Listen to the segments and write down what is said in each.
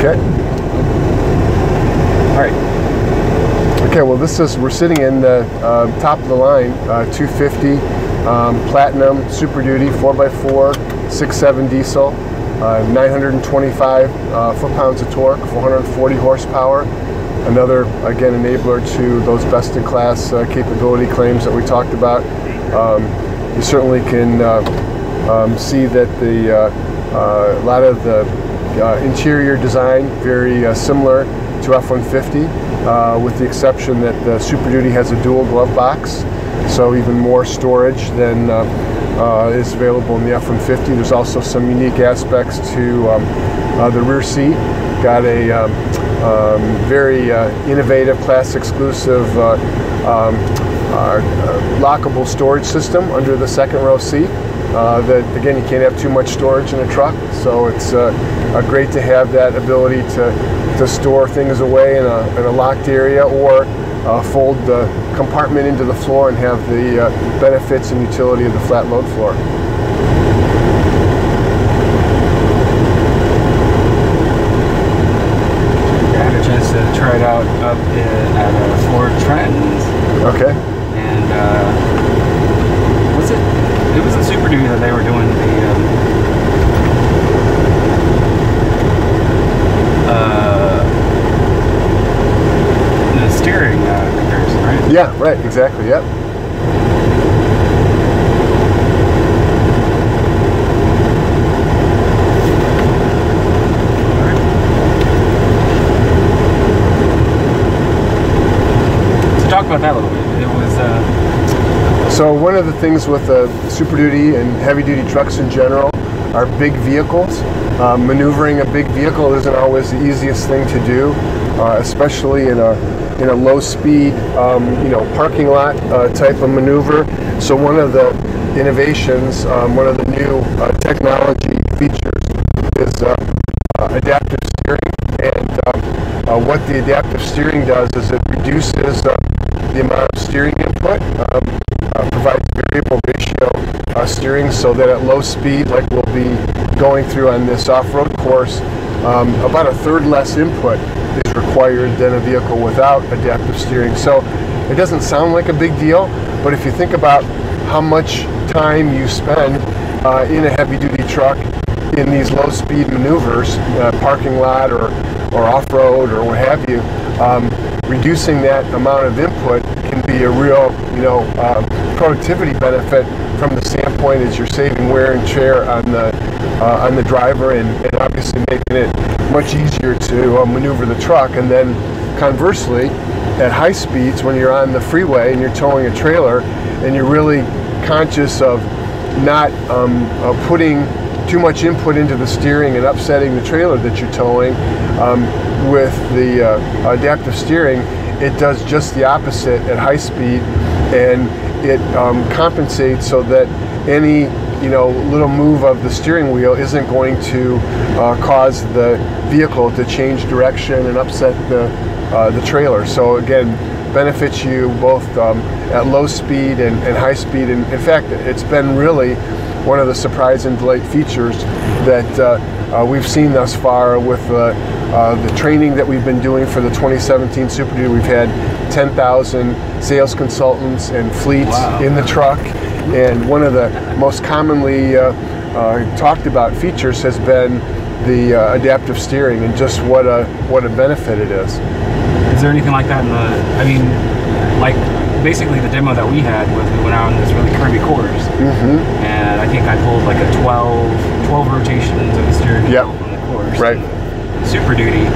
Okay. All right. Okay, well, this is, we're sitting in the uh, top of the line, uh, 250 um, Platinum Super Duty 4x4, 6.7 diesel, uh, 925 uh, foot-pounds of torque, 440 horsepower. Another, again, enabler to those best-in-class uh, capability claims that we talked about. Um, you certainly can uh, um, see that the uh, uh, a lot of the uh, interior design very uh, similar to F-150, uh, with the exception that the Super Duty has a dual glove box, so even more storage than uh, uh, is available in the F-150. There's also some unique aspects to um, uh, the rear seat. Got a um, um, very innovative, class exclusive uh, um, lockable storage system under the second row seat. Uh, that again, you can't have too much storage in a truck, so it's uh, great to have that ability to, to store things away in a, in a locked area or uh, fold the compartment into the floor and have the uh, benefits and utility of the flat load floor. I had a chance to try it out up in, at uh, Ford Trentons, Okay. and uh, was it? It was a Super Duty that they were doing the. Um, uh, the steering uh, comparison, right? Exactly, yep. So talk about that a little bit. It was. Uh, So one of the things with uh, Super Duty and heavy duty trucks in general are big vehicles. Uh, maneuvering a big vehicle isn't always the easiest thing to do, uh, especially in a in a low speed, um, you know, parking lot uh, type of maneuver. So one of the innovations, um, one of the new uh, technology features is uh, uh, adaptive steering. And what the adaptive steering does is it reduces the amount of steering input, um, provides variable ratio uh, steering so that at low speed, like we'll be going through on this off-road course, um, about a third less input is required than a vehicle without adaptive steering. So it doesn't sound like a big deal, but if you think about how much time you spend uh, in a heavy-duty truck in these low-speed maneuvers, uh, parking lot or, or off-road or what have you, um, reducing that amount of input can be a real, you know, um, productivity benefit from the standpoint as you're saving wear and tear on the uh, on the driver and, and obviously making it much easier to uh, maneuver the truck. And then conversely, at high speeds when you're on the freeway and you're towing a trailer and you're really conscious of not um, uh, putting too much input into the steering and upsetting the trailer that you're towing um, with the uh, adaptive steering it does just the opposite at high speed and it um, compensates so that any you know little move of the steering wheel isn't going to uh, cause the vehicle to change direction and upset the uh, the trailer. So again benefits you both um, at low speed and, and high speed. And in fact it's been really one of the surprise and delight features that uh, uh, we've seen thus far with uh, the training that we've been doing for the 2017 Super Duty. We've had 10,000 sales consultants and fleets Wow. in the truck, and one of the most commonly uh, uh, talked about features has been the uh, adaptive steering and just what a what a benefit it is. Is there anything like that in the? I mean, like basically the demo that we had was we went out on this really curvy course, hmm and I think I pulled like a 12, 12 rotations of the steering Yep. wheel on the course. Right. Super Duty.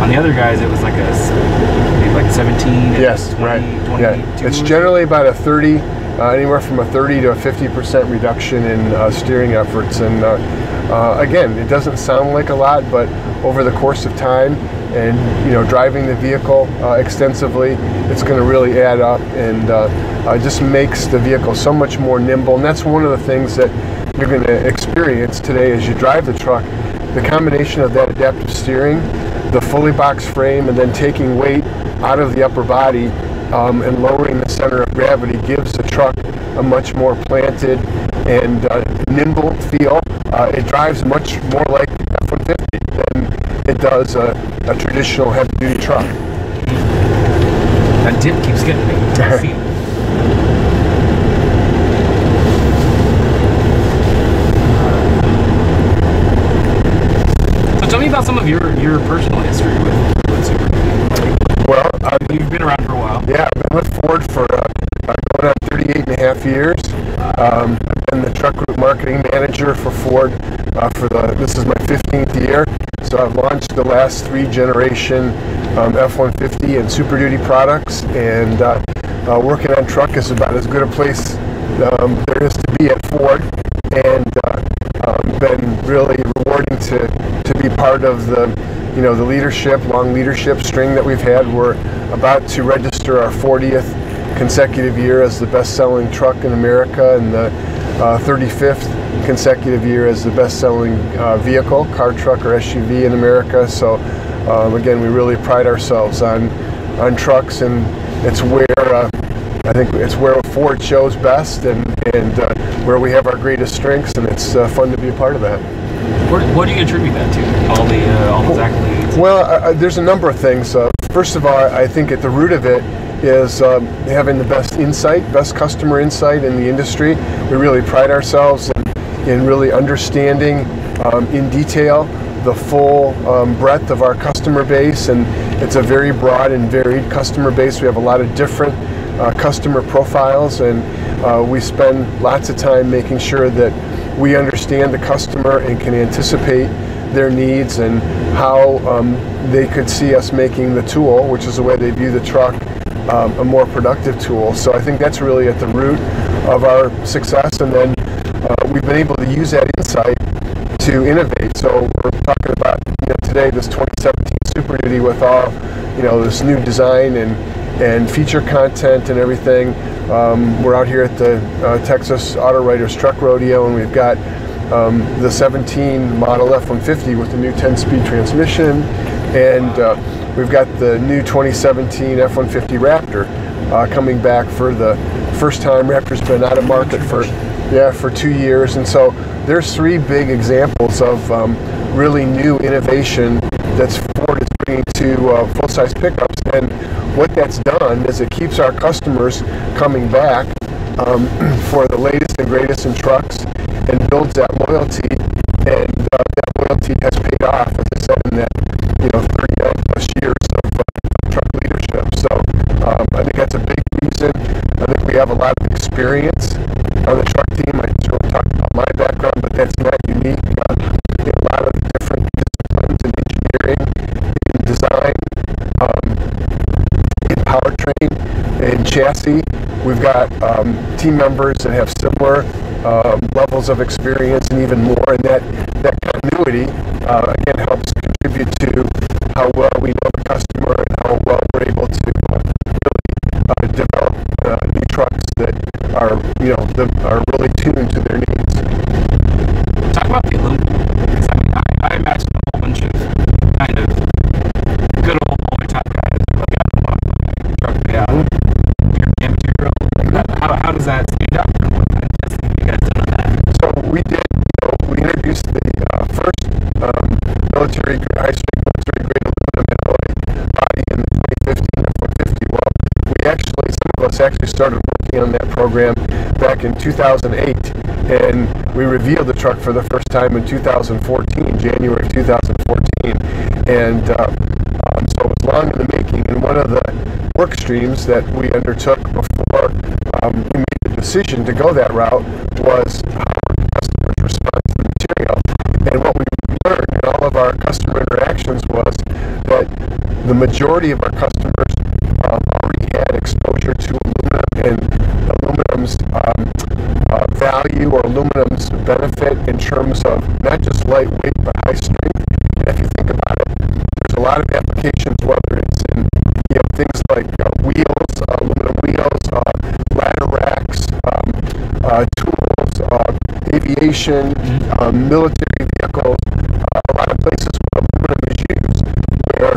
On the other guys, it was like a maybe like 17. Yes, 20, right. 22 Yeah, it's generally about a 30, uh, anywhere from a 30 to a 50% reduction in uh, steering efforts. And uh, uh, again, it doesn't sound like a lot, but over the course of time and you know driving the vehicle uh, extensively, it's going to really add up and uh, uh, just makes the vehicle so much more nimble. And that's one of the things that you're going to experience today as you drive the truck. The combination of that adaptive steering, the fully boxed frame, and then taking weight out of the upper body um, and lowering the center of gravity gives the truck a much more planted and uh, nimble feel. Uh, it drives much more like F-150 than it does a, a traditional heavy duty truck. That dip keeps getting me. I feel. So tell me about some of your, your personal history with, with Super Duty. Well, uh, You've been around for a while. yeah, I've been with Ford for uh, going on 38 and a half years. Um, I've been the truck group marketing manager for Ford uh, for the, this is my 15th year. So I've launched the last three generation um, F-150 and Super Duty products and uh, uh, working on truck is about as good a place um, there is to be at Ford and uh, um, been really rewarding to be part of the you know the leadership long leadership string that we've had we're about to register our 40th consecutive year as the best-selling truck in America and the uh, 35th consecutive year as the best-selling uh, vehicle car truck or SUV in America so um, again we really pride ourselves on on trucks and it's where uh, I think it's where Ford shows best and, and uh, where we have our greatest strengths, and it's uh, fun to be a part of that. What, what do you attribute that to? All the uh, all those accolades. Well, uh, there's a number of things. Uh, first of all, I think at the root of it is um, having the best insight, best customer insight in the industry. We really pride ourselves in, in really understanding um, in detail the full um, breadth of our customer base, and it's a very broad and varied customer base. We have a lot of different uh, customer profiles, and uh, we spend lots of time making sure that we understand the customer and can anticipate their needs and how um, they could see us making the tool, which is the way they view the truck, um, a more productive tool. So I think that's really at the root of our success, and then uh, we've been able to use that insight to innovate. So we're talking about you know, today this 2017 Super Duty with all you know this new design and and feature content and everything. Um, we're out here at the uh, Texas Auto Writers Truck Rodeo, and we've got um, the 17 model F-150 with the new 10-speed transmission, and uh, we've got the new 2017 F-150 Raptor uh, coming back for the first time. Raptor's been out of market for yeah for two years, and so there's three big examples of um, really new innovation that's Ford is bringing to uh, full-size pickups. And what that's done is it keeps our customers coming back um, for the latest and greatest in trucks and builds that loyalty. And uh, that loyalty has paid off, as I said, in that you know 39 plus years of uh, truck leadership. So um, I think that's a big reason. I think we have a lot of experience on the truck team. I just want to talk about my background, but that's not unique. Uh, a lot of different disciplines in engineering, in design, um, powertrain, and chassis. We've got um, team members that have similar um, levels of experience and even more, and that that continuity uh, again helps contribute to how well we know the customer and how well we're able to uh, really uh, develop uh, new trucks that are you know the, are really tuned to their needs. Does that you? So we did, you know, we introduced the uh, first um, military, high strength military grade aluminum alloy body in the 2015 F-150. Well, we actually, some of us actually started working on that program back in 2008, and we revealed the truck for the first time in 2014, January of 2014, and uh, um, so it was long in the making. And one of the work streams that we undertook before um, we decision to go that route was how customers respond to the material. And what we learned in all of our customer interactions was that the majority of our customers um, already had exposure to aluminum and aluminum's um, uh, value or aluminum's benefit in terms of not just lightweight but high strength. And if you think about it, there's a lot of applications, whether it's in you know things like uh, wheels, uh, tools, uh, aviation, military vehicles, uh, a lot of places where aluminum is used, where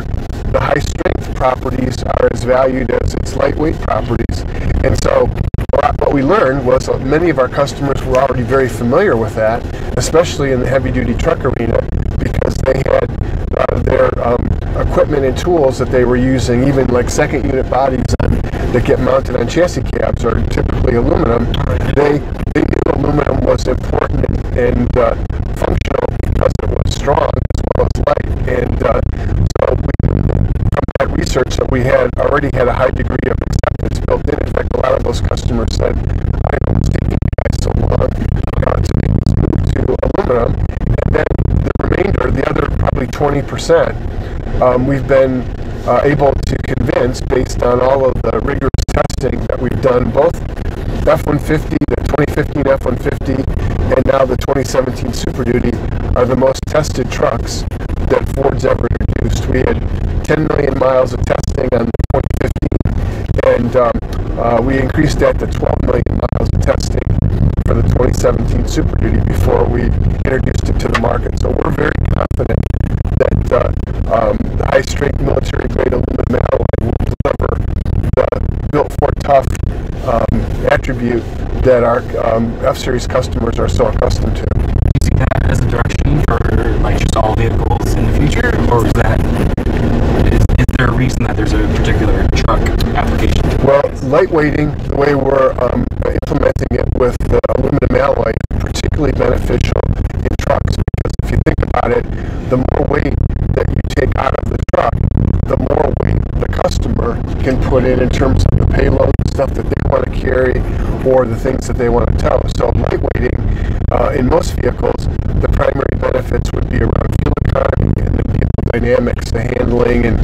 the high strength properties are as valued as its lightweight properties. And so what we learned was that many of our customers were already very familiar with that, especially in the heavy duty truck arena, because they had uh, their um, equipment and tools that they were using, even like second unit bodies that get mounted on chassis cabs are typically aluminum. They they knew aluminum was important and, uh, functional because it was strong as well as light, and uh, so we, from that research that we had already had a high degree of acceptance built in. In fact, a lot of those customers said, "I it's taking guys so long uh, to move to aluminum," and then the remainder, the other probably 20 percent, um, we've been uh, able to convince based on all of the rigorous testing that we've done, both F-150, the 2015 F-150, and now the 2017 Super Duty are the most tested trucks that Ford's ever introduced. We had 10 million miles of testing on the 2015, and um, uh, we increased that to 12 million miles of testing for the 2017 Super Duty before we introduced it to the market. So we're very confident that uh, um, the high-strength military-grade aluminum alloy will deliver the built Ford tough um, attribute that our um, F-Series customers are so accustomed to. Do you see that as a direction for like just all vehicles in the future, or is that is, is there a reason that there's a particular truck application? Well, lightweighting, the way we're um, implementing it with the aluminum alloy, is particularly beneficial it, the more weight that you take out of the truck, the more weight the customer can put in in terms of the payload, the stuff that they want to carry, or the things that they want to tow. So lightweighting uh, in most vehicles, the primary benefits would be around fuel economy and the vehicle dynamics, the handling, and,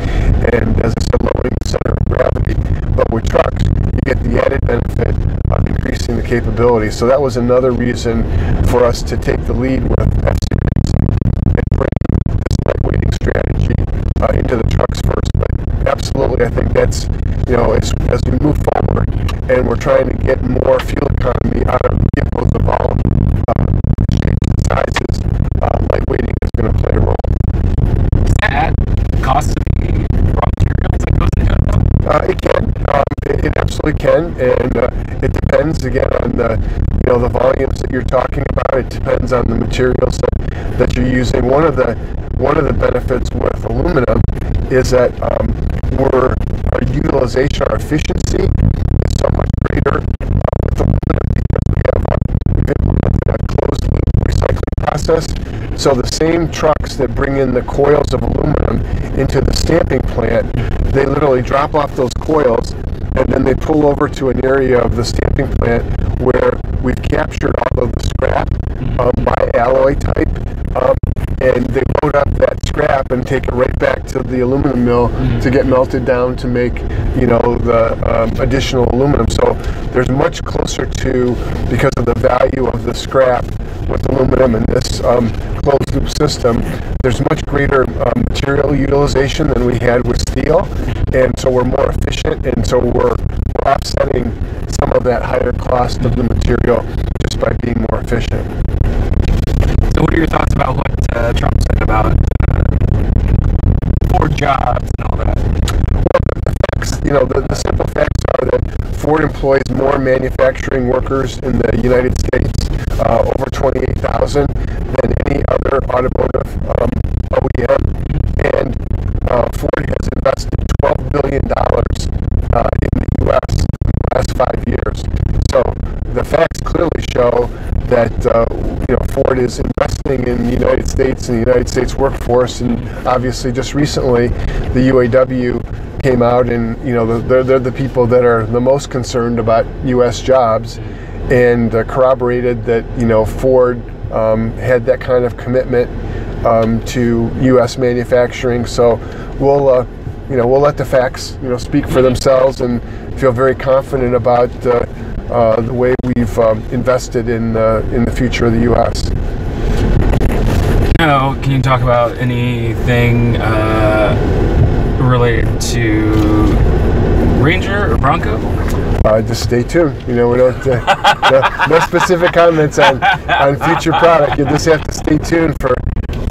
and as I said, lowering the center of gravity. But with trucks, you get the added benefit of increasing the capability. So that was another reason for us to take the lead with uh, into the trucks first. But absolutely, I think that's, you know, as, as we move forward and we're trying to get more fuel economy out of vehicles of all uh, shapes and sizes, uh, lightweighting is going to play a role. Does that cost of the raw materials that goes into it? Uh, it can. Absolutely can, and uh, it depends again on the you know the volumes that you're talking about. It depends on the materials that, that you're using. One of the one of the benefits with aluminum is that um, we're our utilization, our efficiency is so much greater uh, with aluminum because we have a, a closed recycling process. So the same trucks that bring in the coils of aluminum into the stamping plant, they literally drop off those coils then they pull over to an area of the stamping plant where we've captured all of the scrap um, by alloy type. Um, and they load up that scrap and take it right back to the aluminum mill to get melted down to make, you know, the um, additional aluminum. So there's much closer to, because of the value of the scrap with aluminum in this um, closed loop system, there's much greater um, material utilization than we had with steel, and so we're more efficient, and so we're, we're offsetting some of that higher cost of the material just by being more efficient. So, what are your thoughts about what uh, Trump said about uh, Ford jobs and all that? You know, the, the simple facts are that Ford employs more manufacturing workers in the United States, uh, over 28,000, than any other automotive um, OEM. And uh, Ford has invested $12 billion uh, in the U.S. in the last five years. So the facts clearly show that uh, you know Ford is investing in the United States and the United States workforce, and obviously just recently the UAW came out and you know they're, they're the people that are the most concerned about U.S. jobs, and uh, corroborated that you know Ford um, had that kind of commitment um, to U.S. manufacturing. So we'll uh, you know we'll let the facts you know speak for themselves and feel very confident about. Uh, the way we've um, invested in uh, in the future of the U.S. Now, can you talk about anything uh, related to Ranger or Bronco? Uh, just stay tuned. You know, we don't uh, no, no specific comments on on future product. You just have to stay tuned for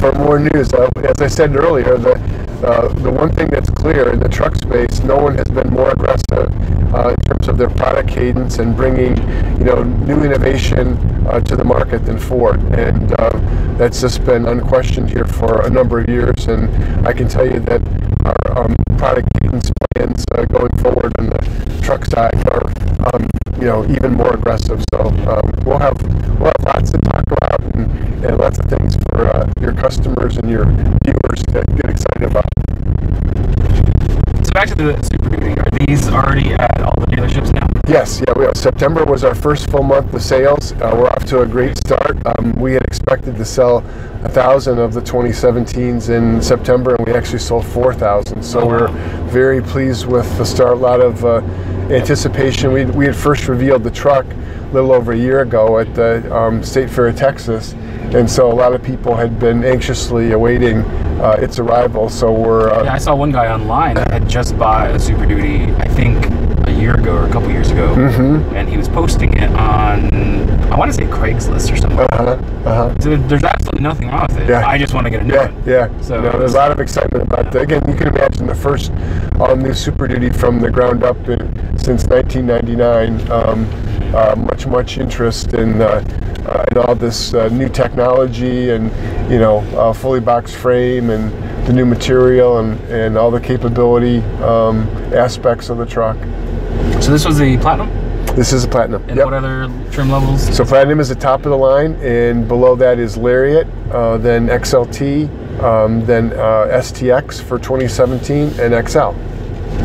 for more news. Uh, as I said earlier, the uh, the one thing that's clear in the truck space, no one has been more aggressive uh, in terms of their product cadence and bringing, you know, new innovation uh, to the market than Ford. And uh, that's just been unquestioned here for a number of years. And I can tell you that our um, product cadence plans uh, going forward on the truck side are, um, you know, even more aggressive. So um, we'll have we'll have lots to talk about and, and lots of things for your customers and your dealers to get excited about. So back to the Super Duty. Are these already at all the dealerships now? Yes, yeah. We, September was our first full month of sales. Uh, we're off to a great start. Um, we had expected to sell a thousand of the 2017s in September, and we actually sold 4,000. So Oh, wow. we're very pleased with the start. A lot of uh, anticipation. We, we had first revealed the truck a little over a year ago at the um, State Fair of Texas, and so a lot of people had been anxiously awaiting uh, its arrival. So we're uh, Yeah, I saw one guy online that had just bought a Super Duty, I think a year ago or a couple years ago, Mm-hmm. and he was posting it on, I want to say Craigslist or something. uh-huh, uh-huh. So there's absolutely nothing wrong with it. Yeah. I just want to get a new Yeah, one. yeah. So- So there's a lot of excitement about that. Again, you can imagine the first all-new Super Duty from the ground up in, since 1999. Um, much, much interest in, uh, uh, in all this uh, new technology and you know uh, fully boxed frame and the new material and, and all the capability um, aspects of the truck. So this was the Platinum? This is a platinum. And Yep. what other trim levels? So platinum is the top of the line, and below that is Lariat, uh, then XLT, um, then uh, STX for 2017, and XL.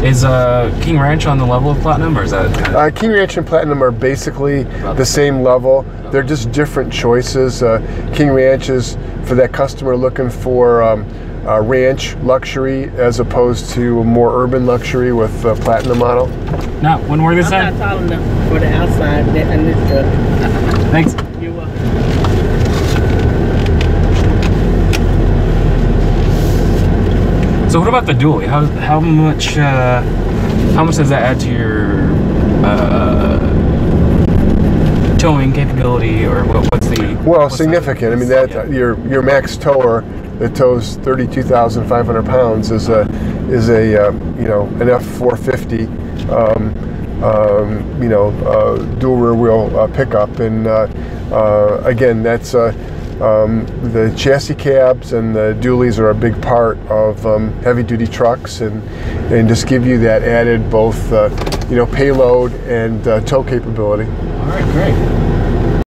Is uh, King Ranch on the level of Platinum, or is that kind of... Uh, King Ranch and Platinum are basically the same level. They're just different choices. Uh, King Ranch is for that customer looking for um, uh, ranch luxury as opposed to more urban luxury with the Platinum model. no, one word this I'm time? not tall enough for the outside that and this truck. Thanks. You are. So what about the dually? How how much uh, how much does that add to your uh, towing capability, or what, what's the Well, what's the- significant. I mean, that yeah. your your max tower that tows 32,500 pounds is a is a um, you know an F450. Um, um, you know, uh, dual rear wheel uh, pickup, and uh, uh, again, that's uh, um, the chassis cabs and the dualies are a big part of um, heavy duty trucks, and and just give you that added both uh, you know payload and uh, tow capability. All right, great.